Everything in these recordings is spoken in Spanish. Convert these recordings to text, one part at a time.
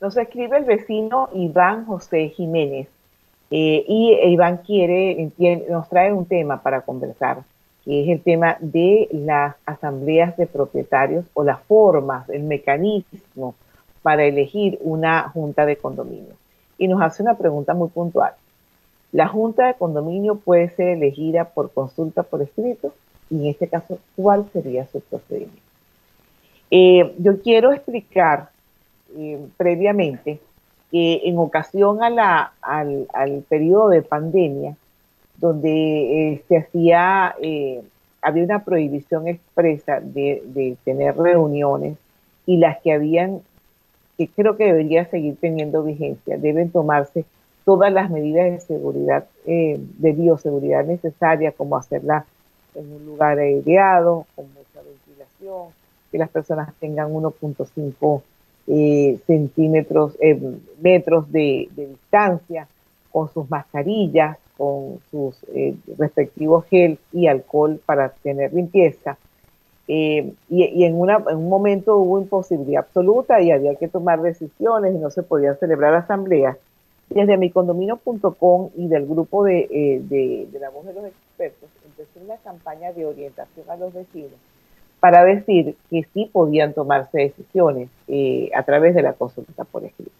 Nos escribe el vecino Iván José Jiménez eh, y Iván quiere, nos trae un tema para conversar, que es el tema de las asambleas de propietarios o las formas, el mecanismo para elegir una junta de condominio. Y nos hace una pregunta muy puntual. La junta de condominio puede ser elegida por consulta por escrito y en este caso, ¿cuál sería su procedimiento? Eh, yo quiero explicar eh, previamente que en ocasión a la, al, periodo de pandemia, donde eh, se hacía, eh, había una prohibición expresa de, tener reuniones y las que habían, que creo que debería seguir teniendo vigencia, deben tomarse todas las medidas de seguridad, de bioseguridad necesarias, como hacerla en un lugar aireado, con mucha ventilación, que las personas tengan 1.5 eh, centímetros, eh, metros de, distancia, con sus mascarillas, con sus eh, respectivos gel y alcohol para tener limpieza. y, en, una, en, un momento hubo imposibilidad absoluta y había que tomar decisiones y no se podía celebrar asambleas. Desde micondominio.com y del grupo de, de, de la voz de los expertos empecé una campaña de orientación a los vecinos para decir que sí podían tomarse decisiones eh, a través de la consulta por escrito.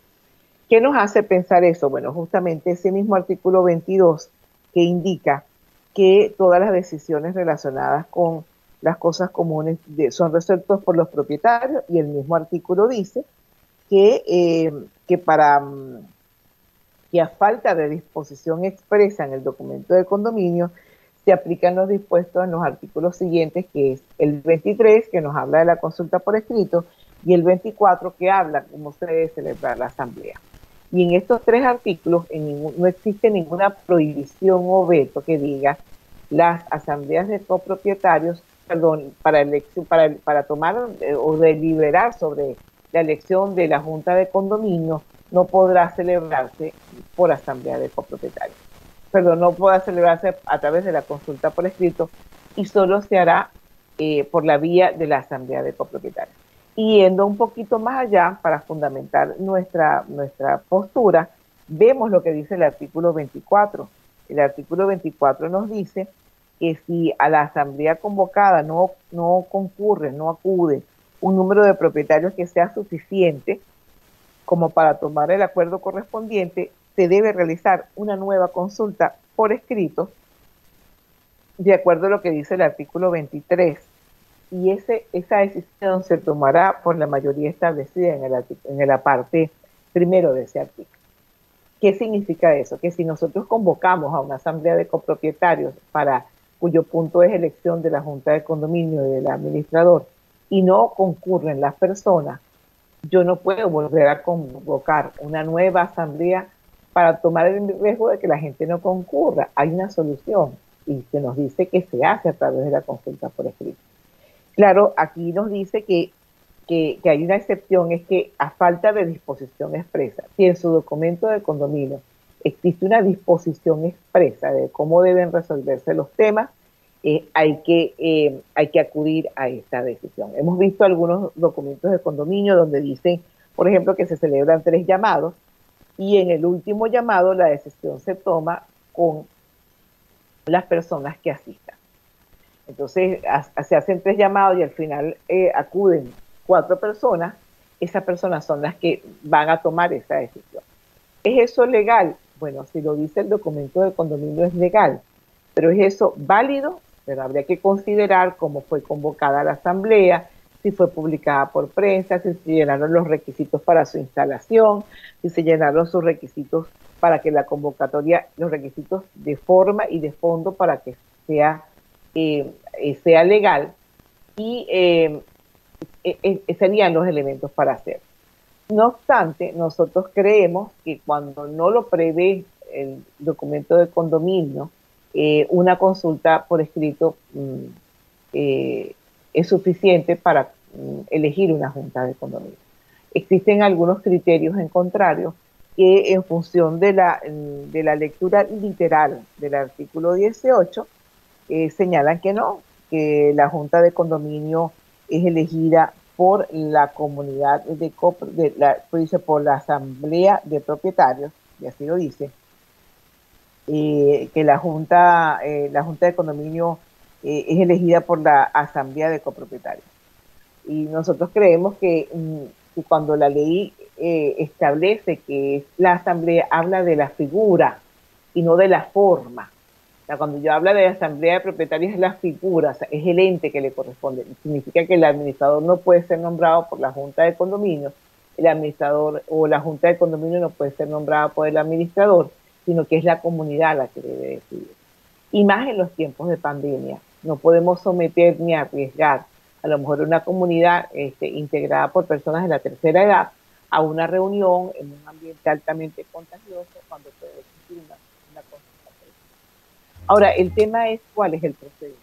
¿Qué nos hace pensar eso? Bueno, justamente ese mismo artículo 22 que indica que todas las decisiones relacionadas con las cosas comunes son resueltas por los propietarios y el mismo artículo dice que, eh, que para mm, que a falta de disposición expresa en el documento de condominio, se aplican los dispuestos en los artículos siguientes, que es el 23, que nos habla de la consulta por escrito, y el 24, que habla cómo se debe celebrar la asamblea. Y en estos tres artículos no existe ninguna prohibición o veto que diga las asambleas de copropietarios, perdón, para, tomar o deliberar sobre la elección de la Junta de Condominio no podrá celebrarse por asamblea de copropietarios perdón, no pueda celebrarse a través de la consulta por escrito y solo se hará eh, por la vía de la asamblea de copropietarios. Yendo un poquito más allá para fundamentar nuestra, nuestra postura, vemos lo que dice el artículo 24. El artículo 24 nos dice que si a la asamblea convocada no, no concurre, no acude un número de propietarios que sea suficiente como para tomar el acuerdo correspondiente, se debe realizar una nueva consulta por escrito, de acuerdo a lo que dice el artículo 23. Y ese, esa decisión se tomará por la mayoría establecida en, el, en la parte primero de ese artículo. ¿Qué significa eso? Que si nosotros convocamos a una asamblea de copropietarios para cuyo punto es elección de la Junta de Condominio y del administrador y no concurren las personas, yo no puedo volver a convocar una nueva asamblea para tomar el riesgo de que la gente no concurra. Hay una solución y se nos dice que se hace a través de la consulta por escrito. Claro, aquí nos dice que, que, hay una excepción, es que a falta de disposición expresa, si en su documento de condominio existe una disposición expresa de cómo deben resolverse los temas, eh, hay, que, eh, hay que acudir a esta decisión. Hemos visto algunos documentos de condominio donde dicen, por ejemplo, que se celebran tres llamados, y en el último llamado la decisión se toma con las personas que asistan. Entonces se hacen tres llamados y al final eh, acuden cuatro personas, esas personas son las que van a tomar esa decisión. ¿Es eso legal? Bueno, si lo dice el documento de condominio es legal, pero ¿es eso válido? Pero habría que considerar cómo fue convocada la asamblea, si fue publicada por prensa, si se llenaron los requisitos para su instalación, si se llenaron sus requisitos para que la convocatoria, los requisitos de forma y de fondo para que sea, eh, eh, sea legal y eh, serían los elementos para hacer. No obstante, nosotros creemos que cuando no lo prevé el documento de condominio, una consulta por escrito mm, es suficiente para mm, elegir una junta de condominio. Existen algunos criterios en contrario que en función de la, de la lectura literal del artículo 18, eh, señalan que no, que la Junta de Condominio es elegida por la comunidad de, de la, por la Asamblea de Propietarios, y así lo dice, eh, que la Junta, eh, la Junta de Condominio es elegida por la Asamblea de Copropietarios. Y nosotros creemos que, mm, cuando la ley eh, establece que la asamblea habla de la figura y no de la forma. Cuando yo hablo de asamblea de propietarios es la figura, es el ente que le corresponde. Significa que el administrador no puede ser nombrado por la junta de condominio, el administrador o la junta de condominio no puede ser nombrada por el administrador, sino que es la comunidad la que debe decidir. Y más en los tiempos de pandemia, no podemos someter ni arriesgar a lo mejor una comunidad este, integrada por personas de la tercera edad a una reunión en un ambiente altamente contagioso cuando puede existir una, una Ahora, el tema es cuál es el procedimiento.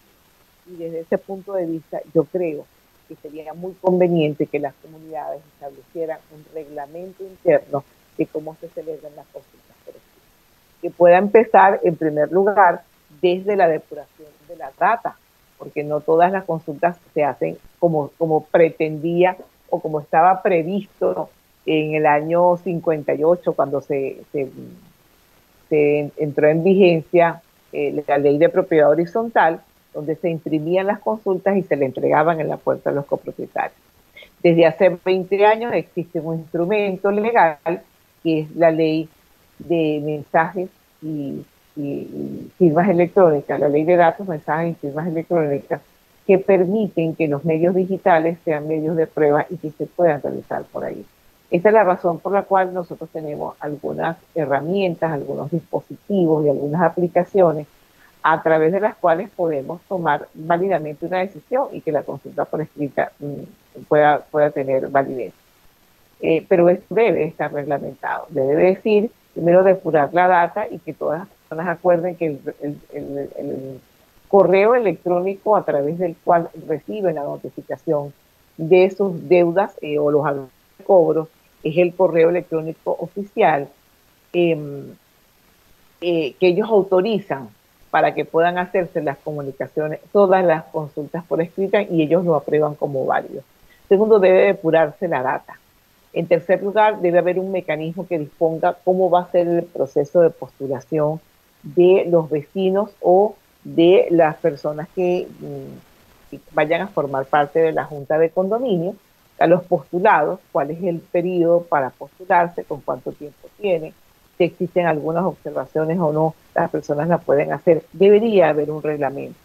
Y desde ese punto de vista, yo creo que sería muy conveniente que las comunidades establecieran un reglamento interno de cómo se celebran las consultas Que pueda empezar, en primer lugar, desde la depuración de la data, porque no todas las consultas se hacen como, como pretendía o como estaba previsto en el año 58, cuando se, se, entró en vigencia eh, la ley de propiedad horizontal, donde se imprimían las consultas y se le entregaban en la puerta a los copropietarios. Desde hace 20 años existe un instrumento legal que es la ley de mensajes y, y firmas electrónicas, la ley de datos, mensajes y firmas electrónicas, que permiten que los medios digitales sean medios de prueba y que se puedan realizar por ahí. Esa es la razón por la cual nosotros tenemos algunas herramientas, algunos dispositivos y algunas aplicaciones a través de las cuales podemos tomar válidamente una decisión y que la consulta por escrita mm, pueda, pueda tener validez. Eh, pero esto debe estar reglamentado. Debe decir, primero, depurar la data y que todas las personas acuerden que el, correo electrónico a través del cual reciben la notificación de sus deudas eh, o los cobros es el correo electrónico oficial em, eh, que ellos autorizan para que puedan hacerse las comunicaciones, todas las consultas por escrita y ellos lo aprueban como válido. Segundo, debe depurarse la data. En tercer lugar, debe haber un mecanismo que disponga cómo va a ser el proceso de postulación de los vecinos o de las personas que mm, vayan a formar parte de la junta de condominio a los postulados, cuál es el periodo para postularse, con cuánto tiempo tiene, si existen algunas observaciones o no, las personas la pueden hacer. Debería haber un reglamento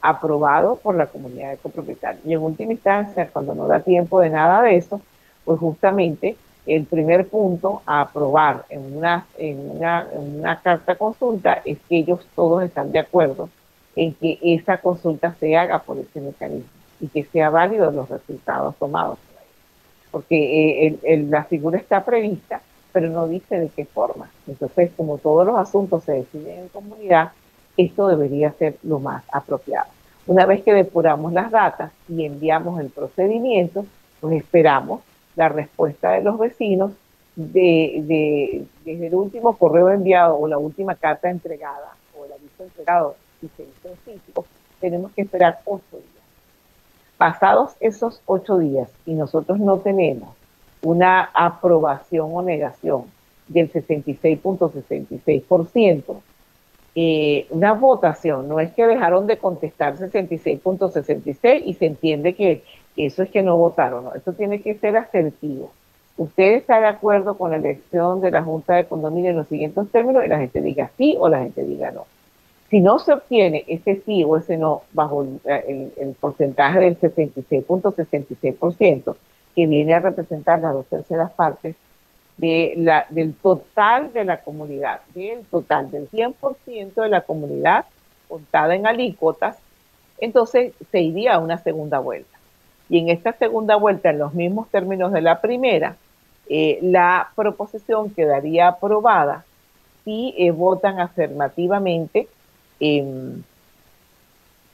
aprobado por la comunidad de copropietarios. Y en última instancia, cuando no da tiempo de nada de eso, pues justamente el primer punto a aprobar en una, en una, en una carta consulta es que ellos todos están de acuerdo en que esa consulta se haga por ese mecanismo y que sea válido los resultados tomados. Porque eh, la figura está prevista, pero no dice de qué forma. Entonces, como todos los asuntos se deciden en comunidad, esto debería ser lo más apropiado. Una vez que depuramos las datas y enviamos el procedimiento, pues esperamos la respuesta de los vecinos de, desde el último correo enviado o la última carta entregada o el aviso entregado si se hizo en físico, tenemos que esperar ocho días. Pasados esos ocho días y nosotros no tenemos una aprobación o negación del 66.66%, eh, una votación, no es que dejaron de contestar 66.66 y se entiende que eso es que no votaron, no, eso tiene que ser asertivo. Usted está de acuerdo con la elección de la Junta de Condominio en los siguientes términos y la gente diga sí o la gente diga no. Si no se obtiene ese sí o ese no bajo el, porcentaje del 66.66%, que viene a representar las dos terceras partes del total de la comunidad, del total del 100% de la comunidad contada en alícuotas, entonces se iría a una segunda vuelta. Y en esta segunda vuelta, en los mismos términos de la primera, eh, la proposición quedaría aprobada si eh, votan afirmativamente Em,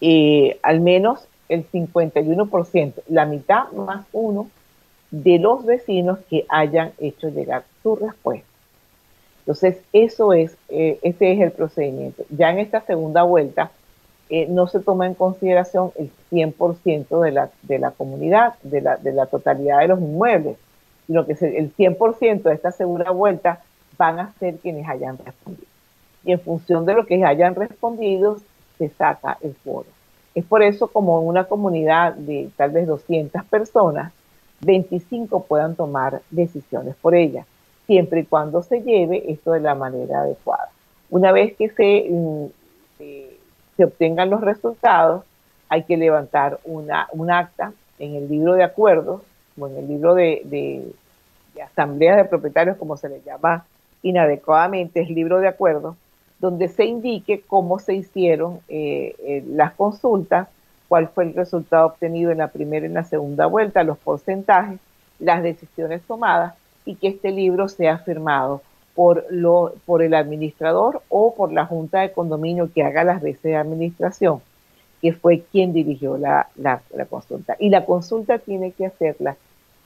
eh, al menos el 51%, la mitad más uno de los vecinos que hayan hecho llegar su respuesta. Entonces, eso es, eh, ese es el procedimiento. Ya en esta segunda vuelta, eh, no se toma en consideración el 100% de la, de la comunidad, de la, de la totalidad de los inmuebles, sino que el 100% de esta segunda vuelta van a ser quienes hayan respondido. Y en función de lo que hayan respondido, se saca el foro. Es por eso como en una comunidad de tal vez 200 personas, 25 puedan tomar decisiones por ella, siempre y cuando se lleve esto de la manera adecuada. Una vez que se, mm, se, obtengan los resultados, hay que levantar una, un acta en el libro de acuerdos o en el libro de, de, de asambleas de propietarios, como se le llama inadecuadamente, es libro de acuerdos, donde se indique cómo se hicieron eh, eh, las consultas, cuál fue el resultado obtenido en la primera y en la segunda vuelta, los porcentajes, las decisiones tomadas y que este libro sea firmado por, lo, por el administrador o por la junta de condominio que haga las veces de administración, que fue quien dirigió la, la, consulta. Y la consulta tiene que hacerla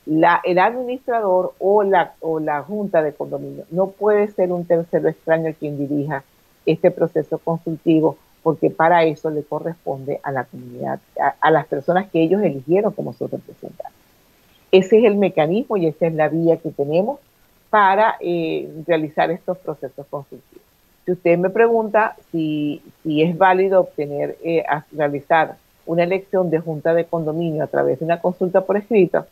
la, el administrador o la, o la junta de condominio. No puede ser un tercero extraño quien dirija este proceso consultivo, porque para eso le corresponde a la comunidad, a, las personas que ellos eligieron como sus representantes. Ese es el mecanismo y esa es la vía que tenemos para eh, realizar estos procesos consultivos. Si usted me pregunta si, es válido obtener, eh, realizar una elección de junta de condominio a través de una consulta por escrito,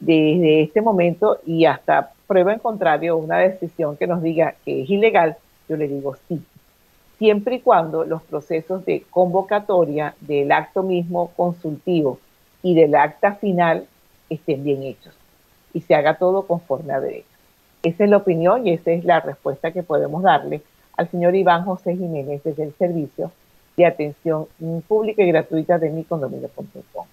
desde este momento y hasta prueba en contrario, una decisión que nos diga que es ilegal, yo le digo sí, siempre y cuando los procesos de convocatoria del acto mismo consultivo y del acta final estén bien hechos y se haga todo conforme a derecho. Esa es la opinión y esa es la respuesta que podemos darle al señor Iván José Jiménez desde el Servicio de Atención Pública y Gratuita de mi condominio.com.